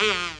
squad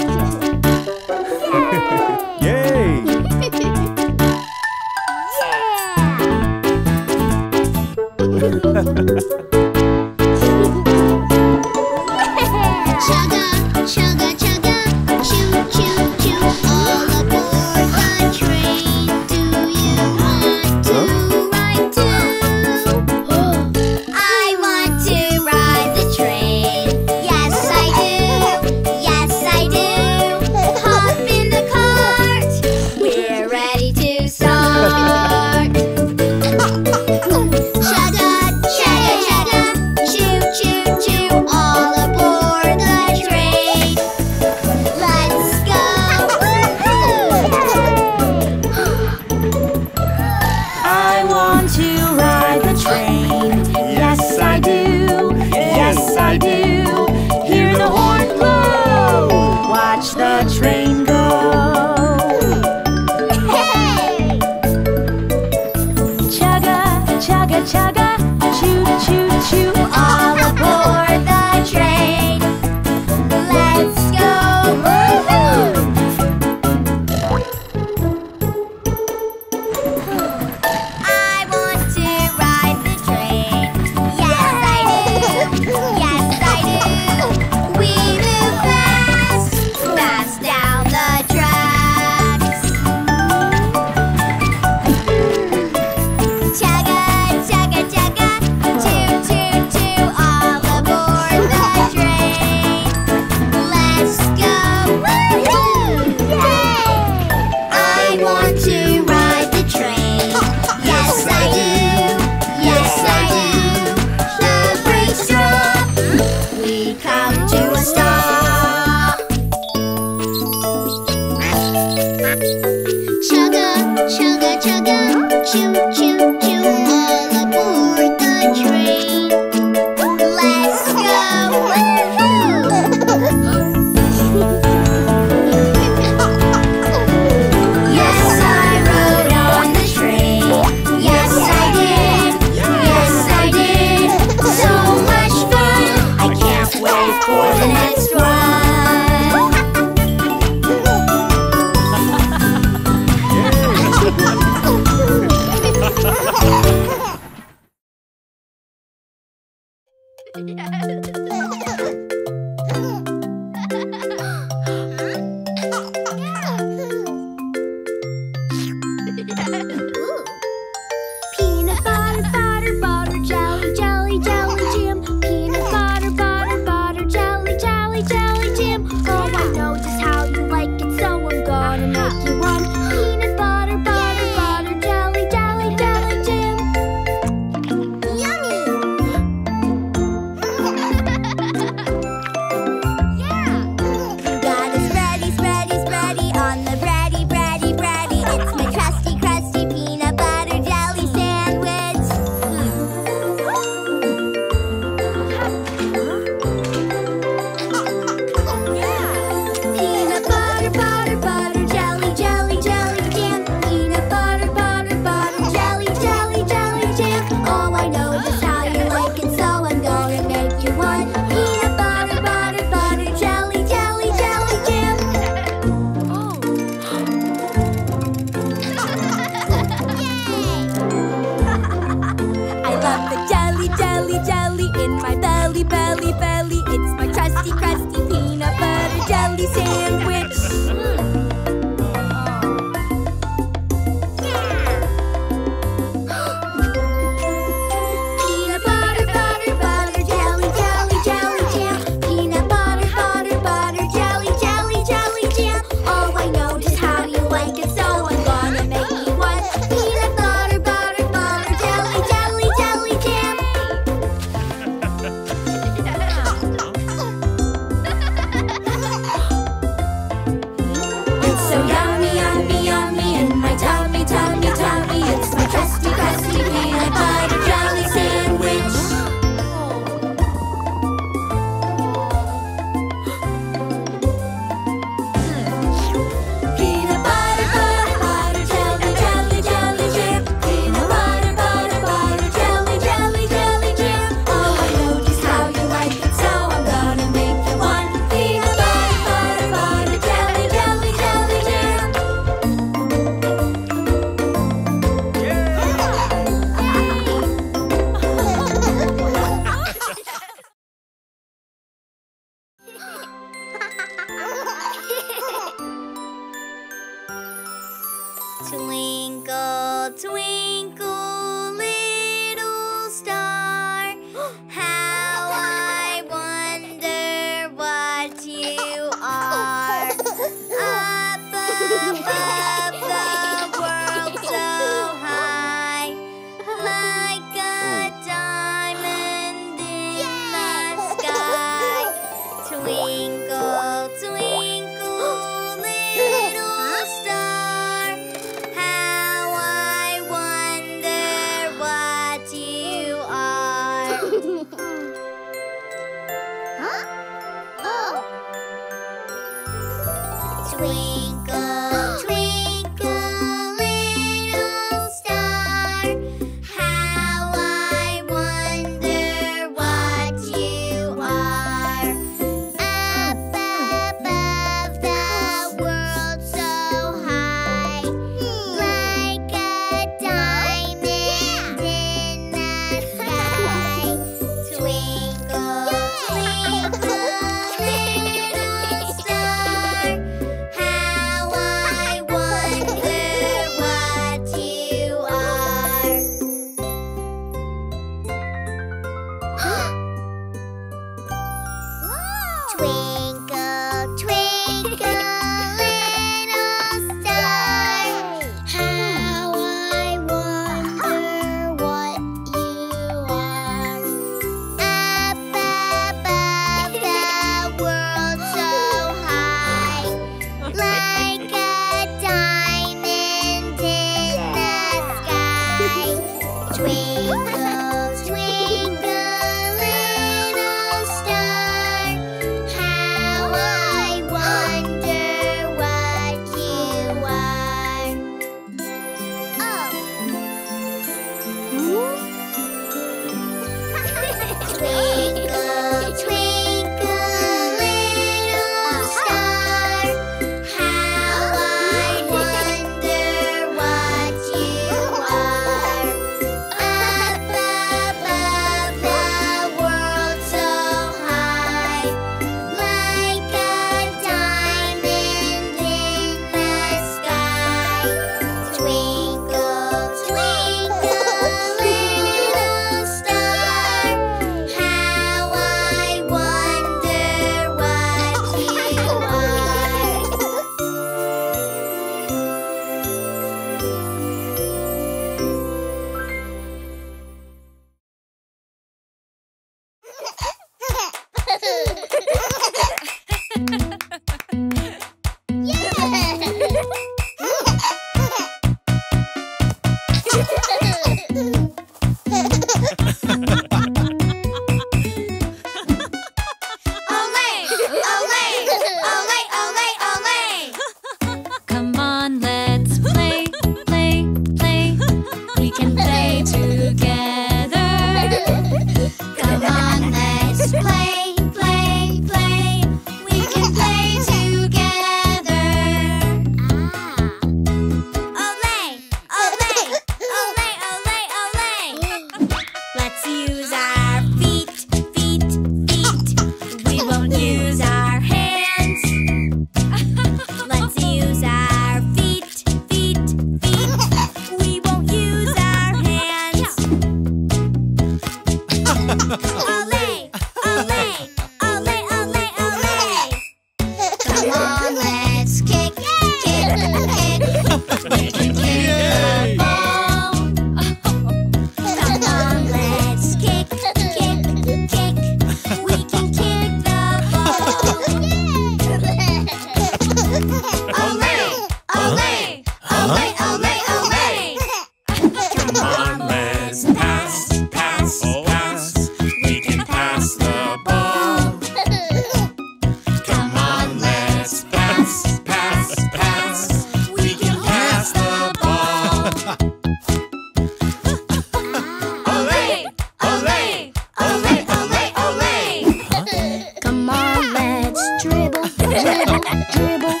dribble.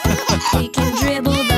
We can dribble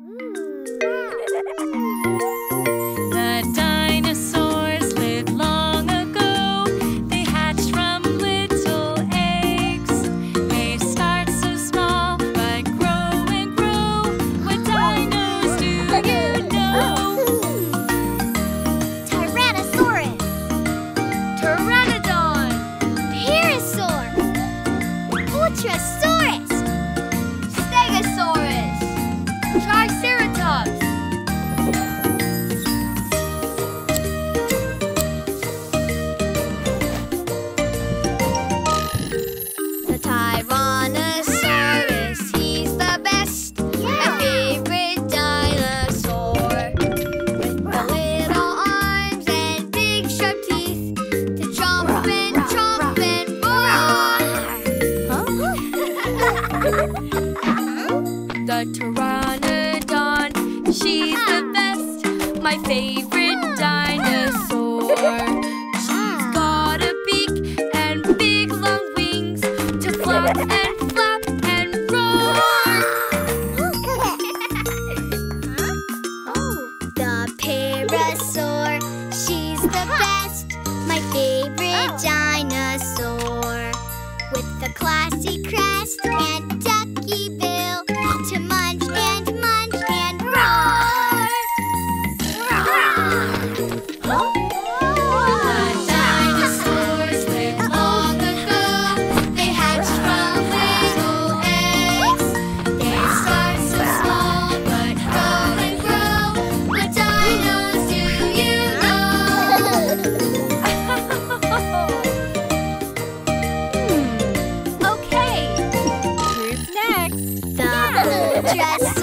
Ooh. dress.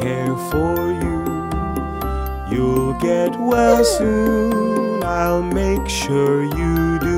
care for you. You'll get well soon, I'll make sure you do.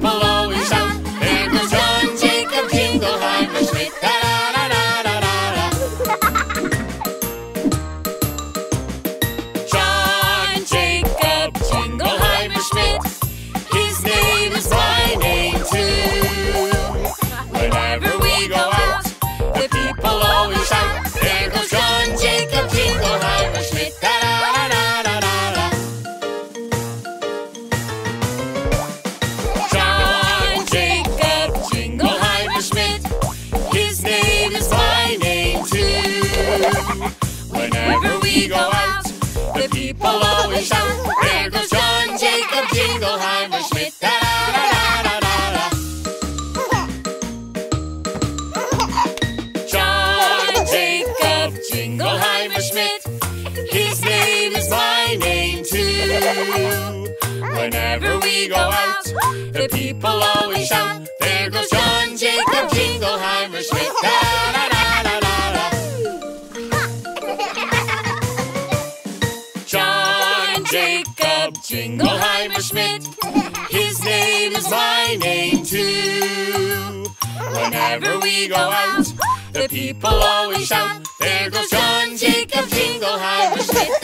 Malone. singing too. Whenever we go out, the people always shout, There goes John Jacob Jingleheimer Schmidt.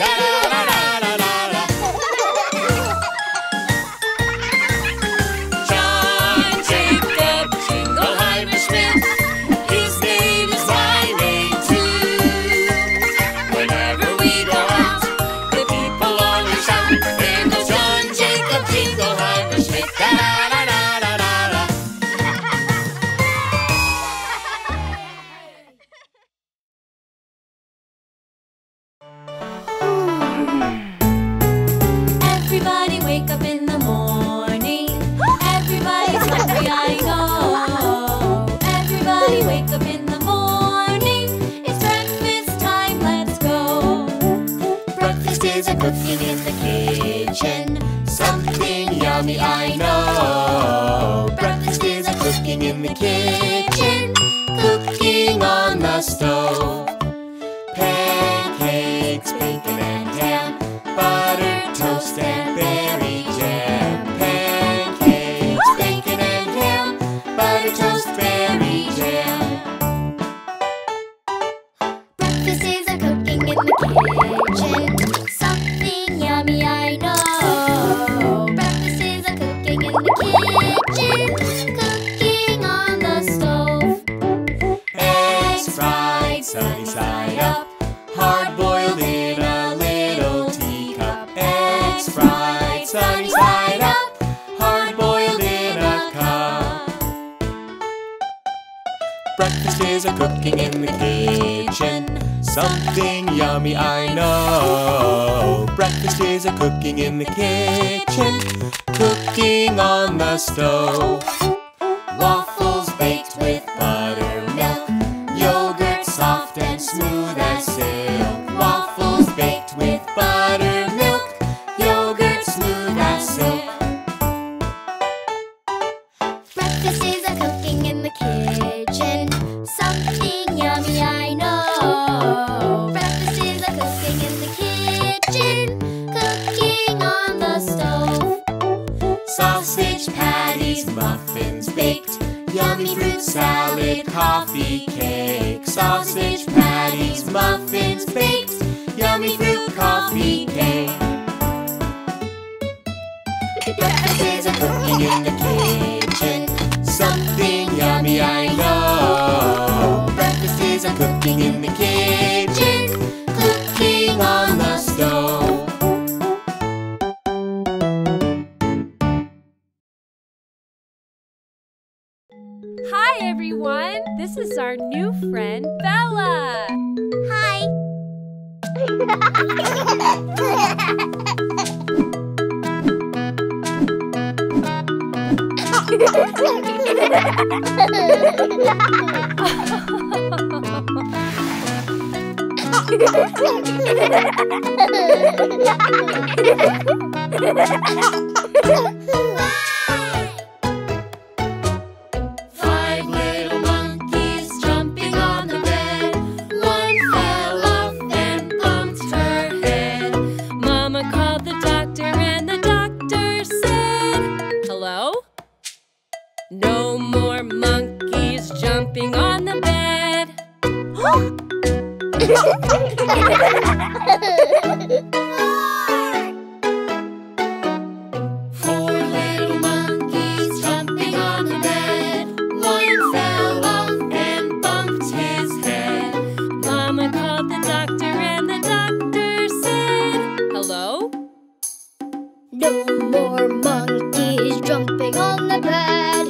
No more monkeys jumping on the bed.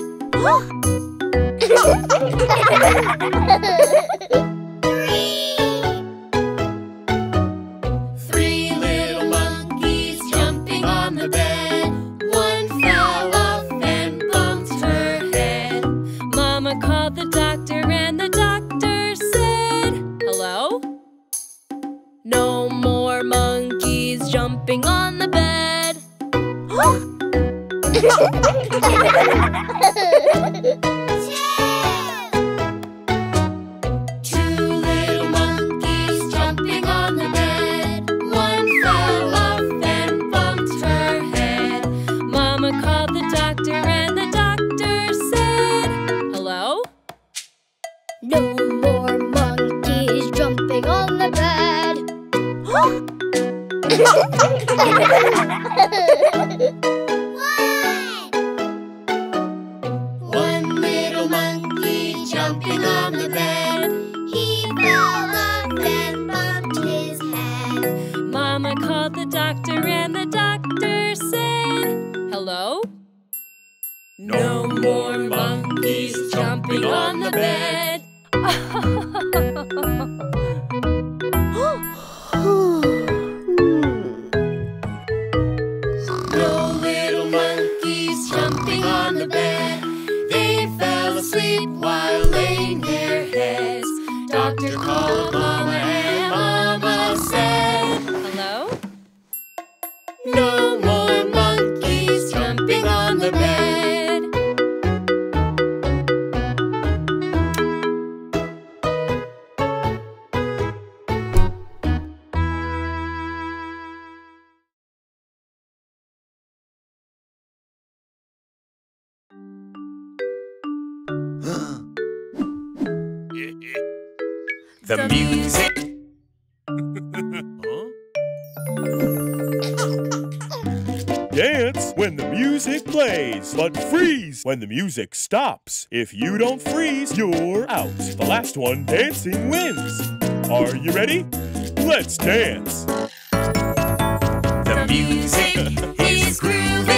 the, music. Dance when the music plays, but freeze when the music stops. If you don't freeze, you're out. The last one dancing wins. Are you ready? Let's dance. The music is groovy.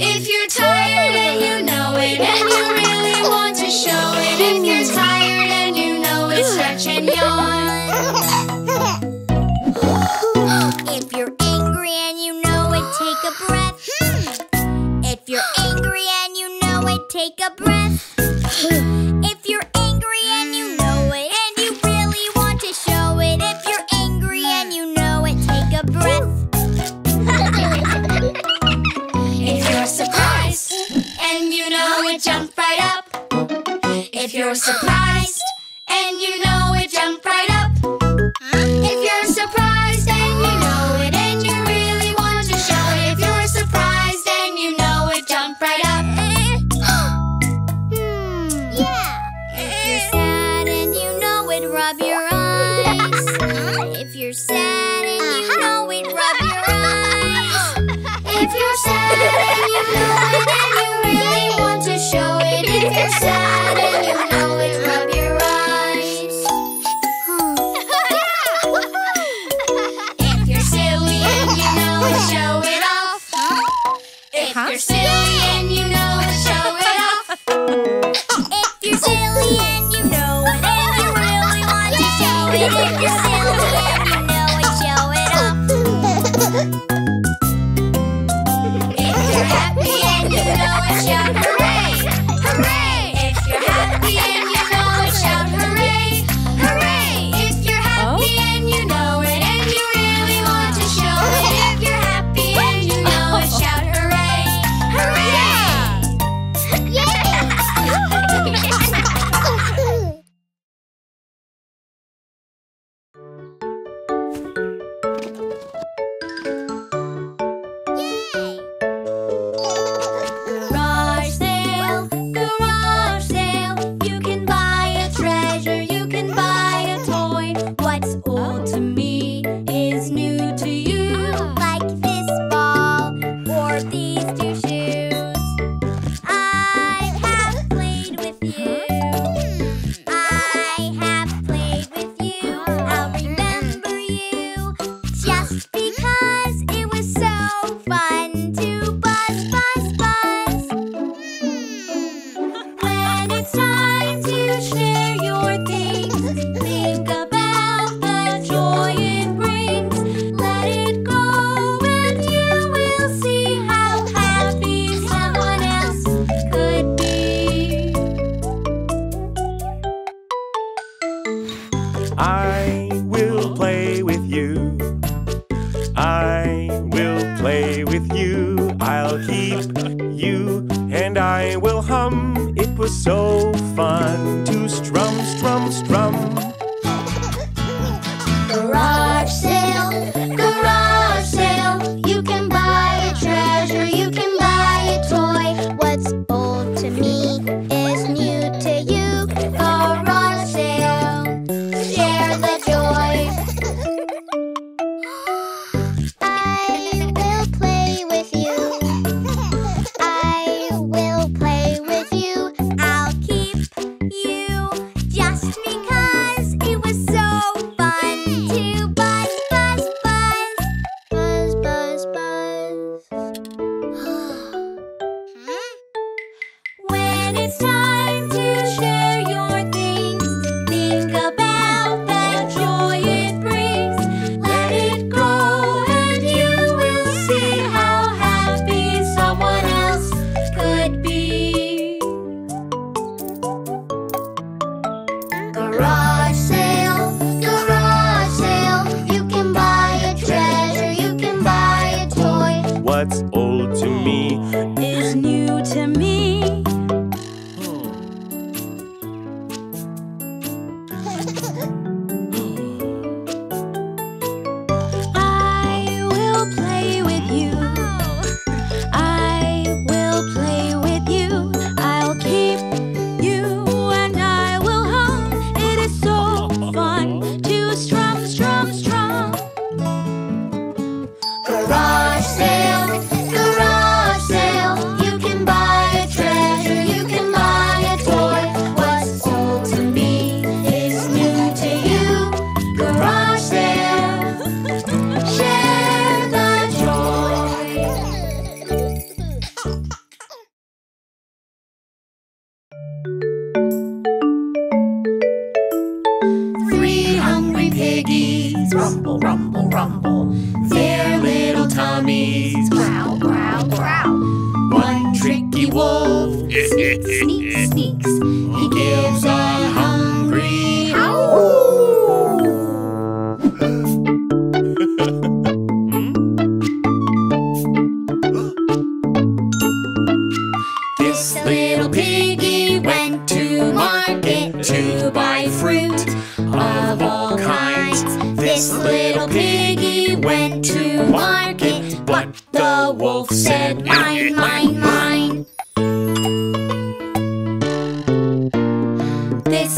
If you're tired and you know it, and you really want to show it, if you're tired and you know it, stretch and yawn. if you're angry and you know it, take a breath. If you're angry and you know it, take a breath. You're surprised, and you know it jumped right up.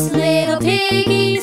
Little piggy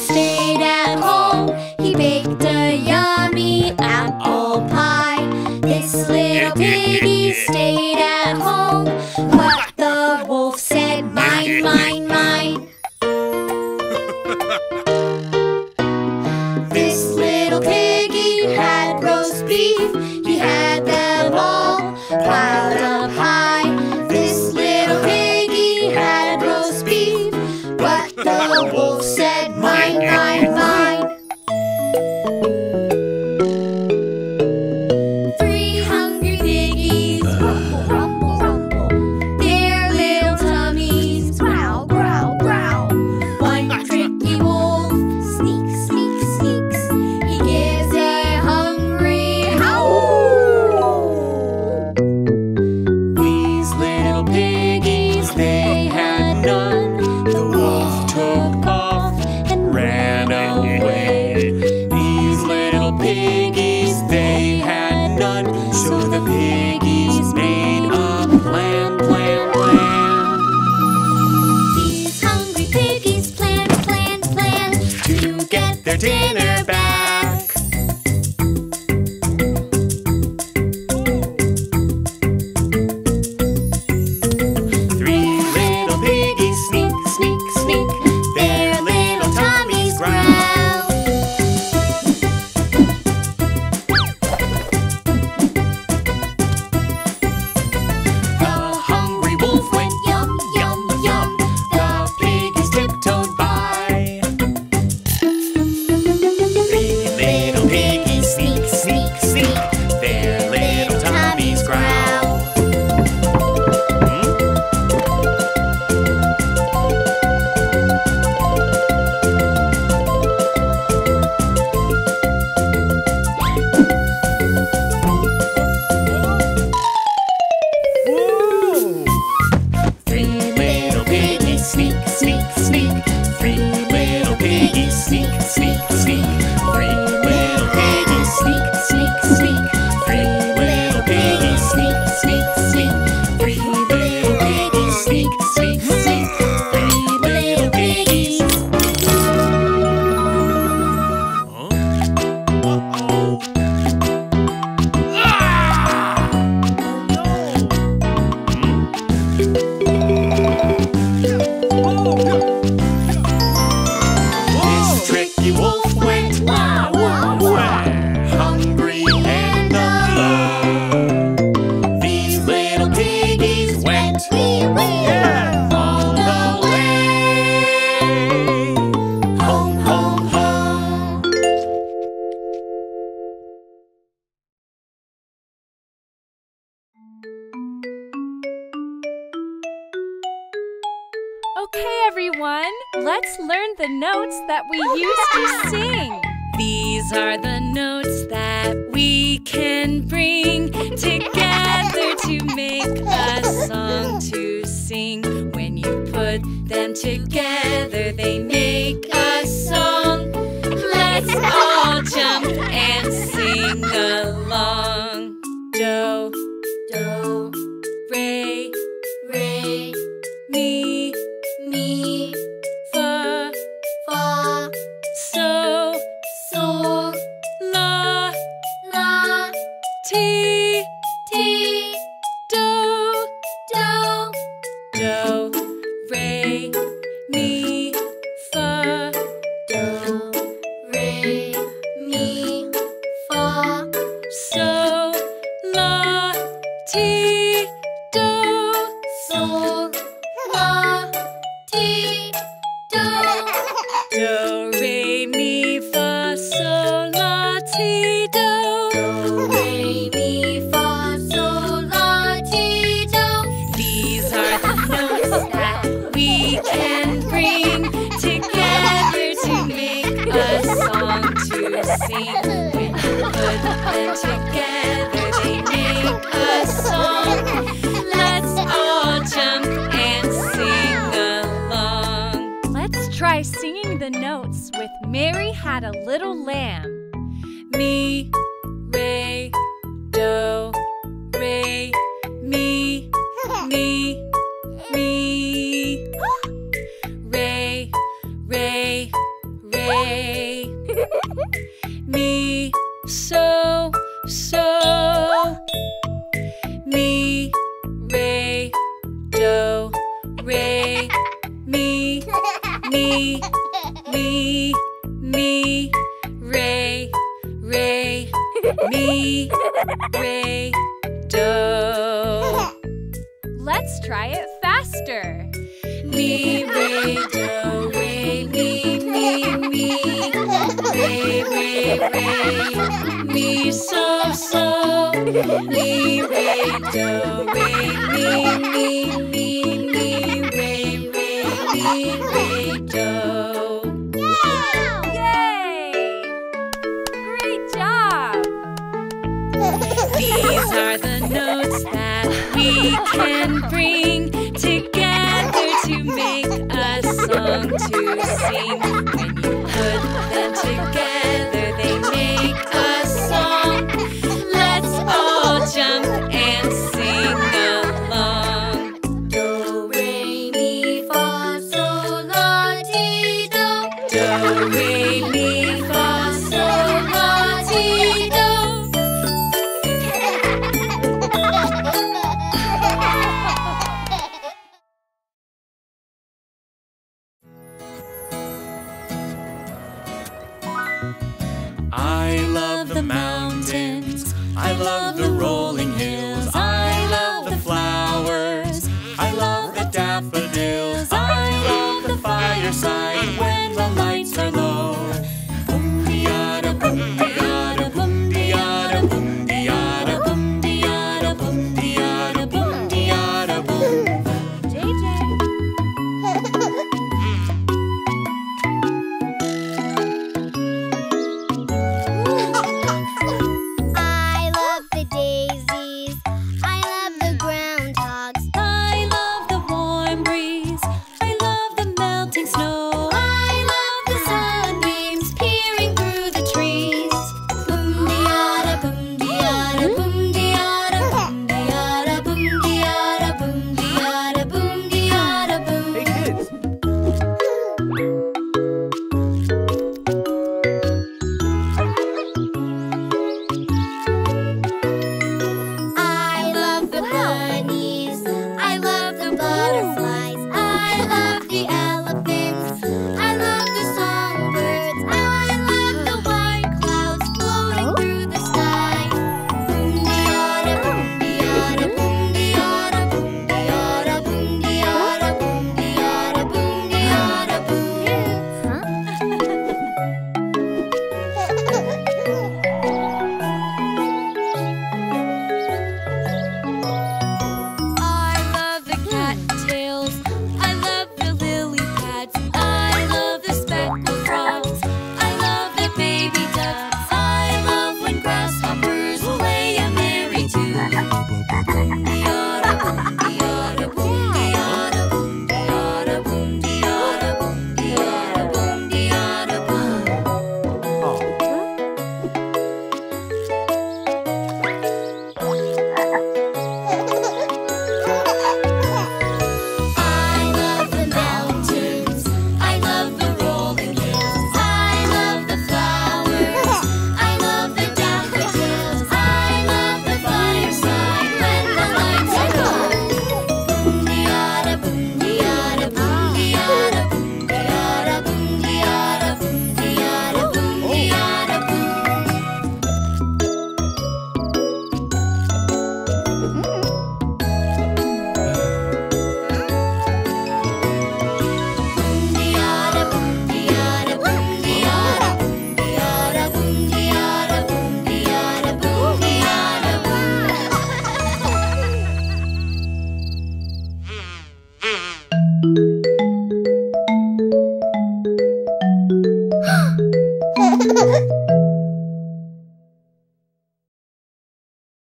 we can bring together to make a song to sing.